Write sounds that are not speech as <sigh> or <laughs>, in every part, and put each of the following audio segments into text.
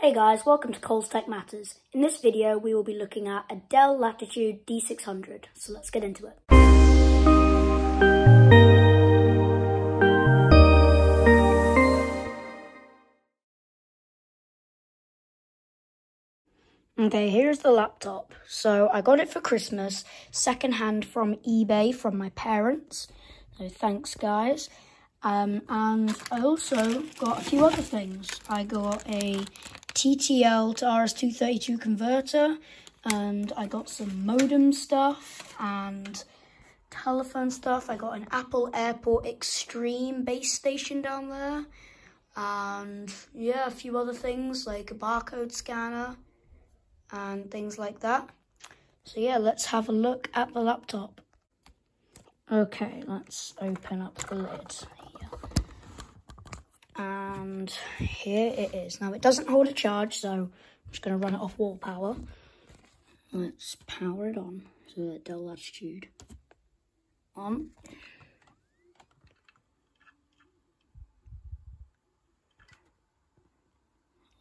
Hey guys, welcome to Cole's Tech Matters. In this video, we will be looking at a Dell Latitude D600. So let's get into it. Okay, here's the laptop. So I got it for Christmas, secondhand from eBay from my parents. So thanks guys. Um, and I also got a few other things. I got a TTL to RS-232 converter, and I got some modem stuff and telephone stuff. I got an Apple Airport Extreme base station down there, and yeah, a few other things like a barcode scanner and things like that. So yeah, let's have a look at the laptop. Okay, let's open up the lid. And here it is. Now it doesn't hold a charge, so I'm just going to run it off wall power. Let's power it on. So that Dell Latitude on.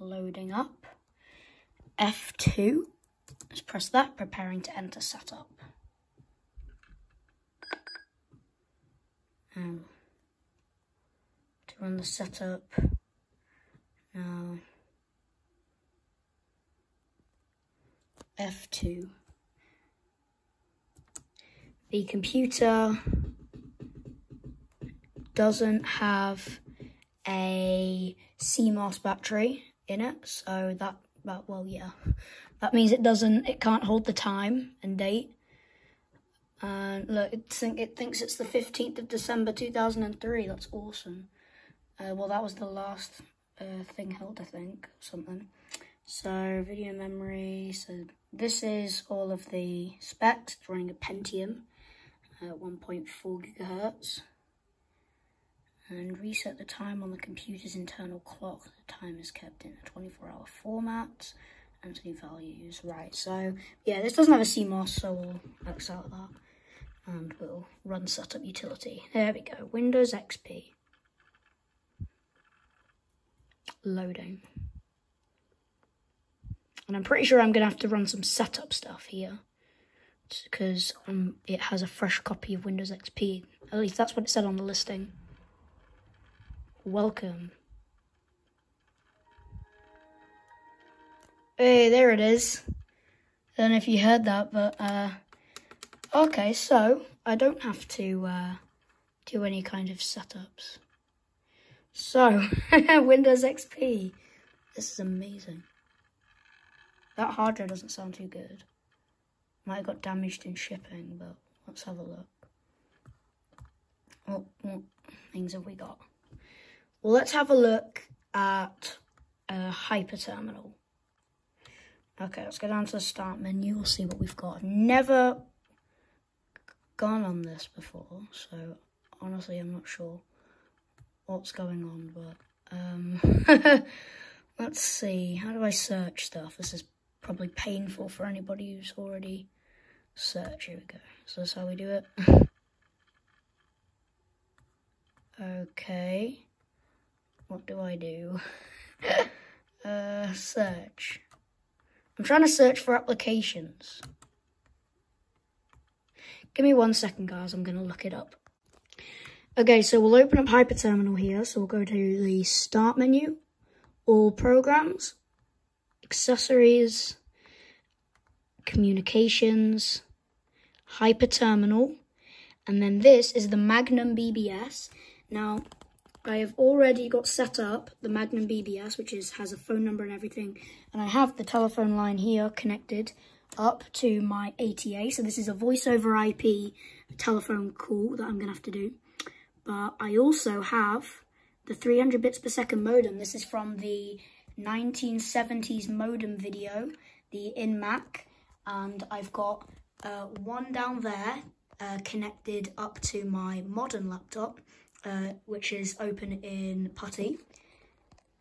Loading up. F2. Let's press that, preparing to enter setup. Um, run the setup. Now, F2. The computer doesn't have a CMOS battery in it, so that but well, yeah, that means it doesn't, it can't hold the time and date. And look, it, think, it thinks it's the 15th of December 2003. That's awesome. Uh, well, that was the last uh, thing held, I think, something. So, video memory. So, this is all of the specs. It's running a Pentium at 1.4 gigahertz. And reset the time on the computer's internal clock. The time is kept in a 24 hour format. And Entity values. Right, so yeah, this doesn't have a CMOS, so we'll X out that. And we'll run setup utility. There we go. Windows XP. Loading. And I'm pretty sure I'm going to have to run some setup stuff here. Because um, it has a fresh copy of Windows XP. At least that's what it said on the listing. Welcome. Hey, there it is. I don't know if you heard that, but, uh, okay, so I don't have to, uh, do any kind of setups. So, <laughs> Windows XP. This is amazing. That hard drive doesn't sound too good. Might have got damaged in shipping, but let's have a look. What, what things have we got? Well, let's have a look at a hyperterminal. Okay, let's go down to the start menu. We'll see what we've got. I've never gone on this before, so honestly, I'm not sure what's going on, but um, <laughs> let's see. How do I search stuff? This is probably painful for anybody who's already searched. Here we go. So that's how we do it. <laughs> okay. What do I do? <laughs> uh, search. I'm trying to search for applications. Give me one second, guys. I'm going to look it up. Okay, so we'll open up Hyperterminal here. So we'll go to the Start menu, All Programs, Accessories, Communications, Hyperterminal, and then this is the Magnum BBS. Now, I have already got set up the Magnum BBS, which is has a phone number and everything. And I have the telephone line here connected up to my ATA. So this is a voice over IP telephone call that I'm going to have to do. But I also have the 300 bits per second modem. This is from the 1970s modem video, the InMac. And I've got uh, one down there uh, connected up to my modern laptop uh, which is open in putty.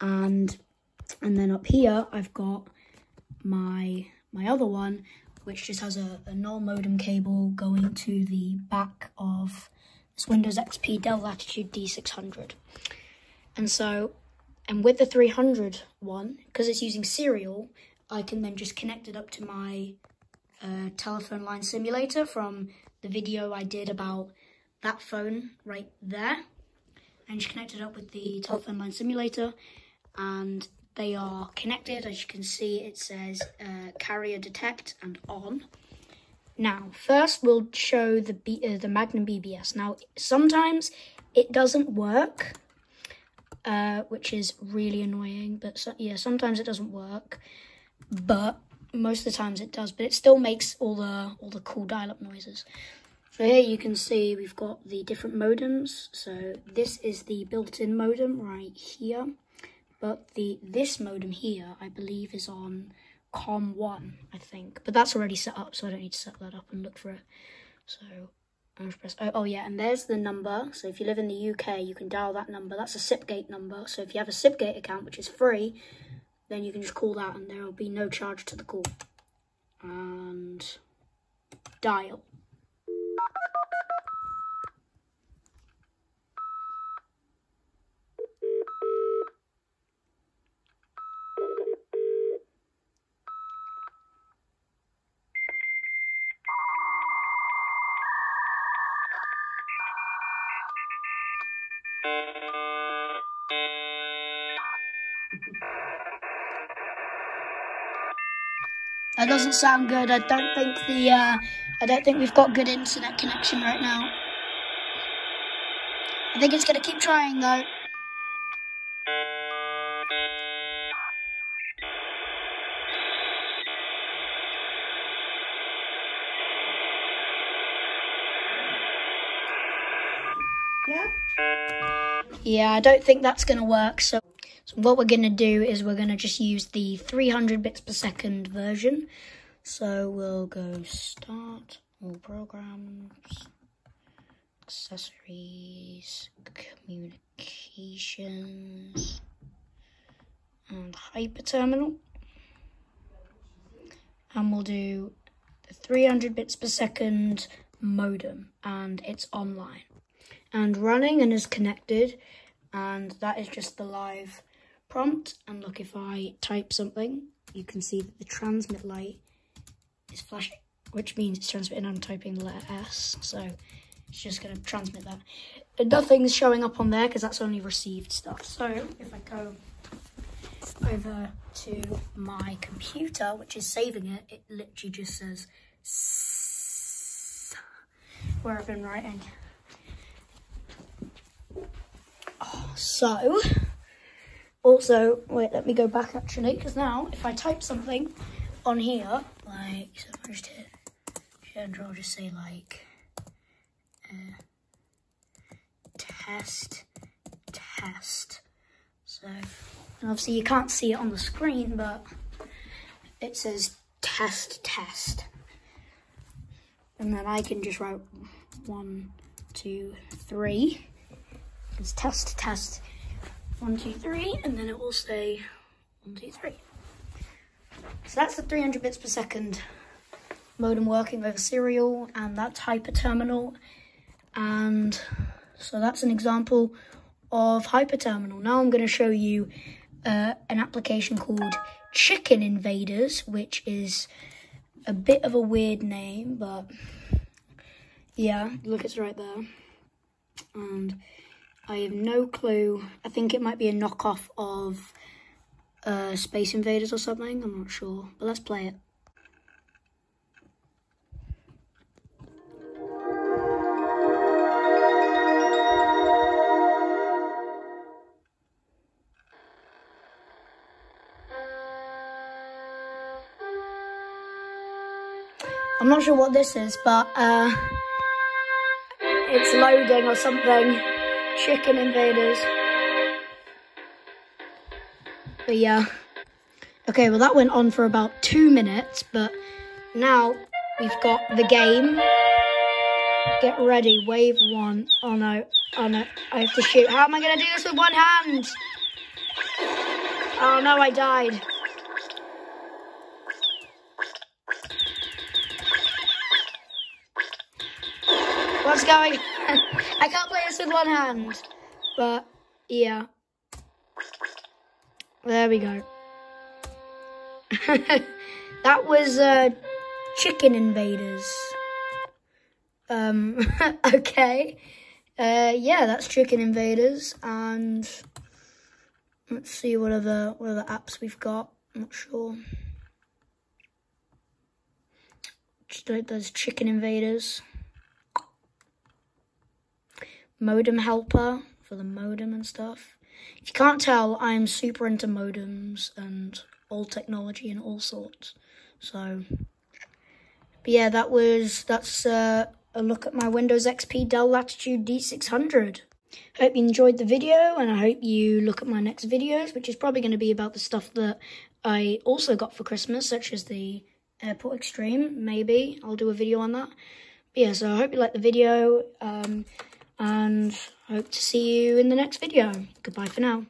And and then up here I've got my my other one, which just has a, a null modem cable going to the back of this Windows XP Dell Latitude D600. And so And with the 300 one, because it's using serial, I can then just connect it up to my uh, telephone line simulator from the video I did about that phone right there. And just connect it up with the telephone line simulator. And they are connected. As you can see, it says uh, carrier detect and on. Now, first we'll show the B uh, the Magnum BBS. Now, sometimes it doesn't work, uh, which is really annoying. But so, yeah, sometimes it doesn't work, but most of the times it does. But it still makes all the all the cool dial-up noises. So here you can see we've got the different modems. So this is the built-in modem right here. But the this modem here, I believe, is on COM1, I think. But that's already set up, so I don't need to set that up and look for it. So I'm just press, oh, oh yeah, and there's the number. So if you live in the UK, you can dial that number. That's a SIPGate number. So if you have a SIPGate account, which is free, then you can just call that and there will be no charge to the call. And dial. That doesn't sound good. I don't think the uh, I don't think we've got good internet connection right now. I think it's gonna keep trying though. Yeah? Yeah, I don't think that's gonna work, so so what we're going to do is we're going to just use the 300 bits per second version. So we'll go start, all programs, accessories, communications, and hyperterminal. And we'll do the 300 bits per second modem and it's online and running and is connected and that is just the live prompt. And look if I type something you can see that the transmit light is flashing which means it's transmitting I'm typing the letter S. So it's just going to transmit that. Nothing's showing up on there because that's only received stuff. So if I go over to my computer which is saving it it literally just says where I've been writing oh, so also, wait, let me go back actually, because now if I type something on here, like, so first hit, general, I'll just say like, uh, test, test. So, obviously you can't see it on the screen, but it says test, test. And then I can just write one, two, three. It's test, test one, two, three, and then it will say one, two, three. So that's the 300 bits per second modem working over serial, and that's hyperterminal. And so that's an example of hyperterminal. Now I'm going to show you uh, an application called Chicken Invaders, which is a bit of a weird name, but yeah, look, it's right there. And I have no clue. I think it might be a knockoff of uh, Space Invaders or something. I'm not sure. But let's play it. I'm not sure what this is, but uh, it's loading or something. Chicken Invaders. But yeah. Okay, well that went on for about two minutes, but now we've got the game. Get ready, wave one. Oh no, oh no, I have to shoot. How am I gonna do this with one hand? Oh no, I died. What's going <laughs> I can't play this with one hand. But, yeah. There we go. <laughs> that was uh, Chicken Invaders. Um, <laughs> okay. Uh, yeah, that's Chicken Invaders. And let's see what other, what other apps we've got. I'm not sure. Just there's Chicken Invaders. Modem Helper for the modem and stuff. If you can't tell, I'm super into modems and old technology and all sorts. So, but yeah, that was, that's uh, a look at my Windows XP Dell Latitude D600. Hope you enjoyed the video and I hope you look at my next videos, which is probably going to be about the stuff that I also got for Christmas, such as the Airport Extreme, maybe. I'll do a video on that. But yeah, so I hope you like the video. Um, and hope to see you in the next video. Goodbye for now.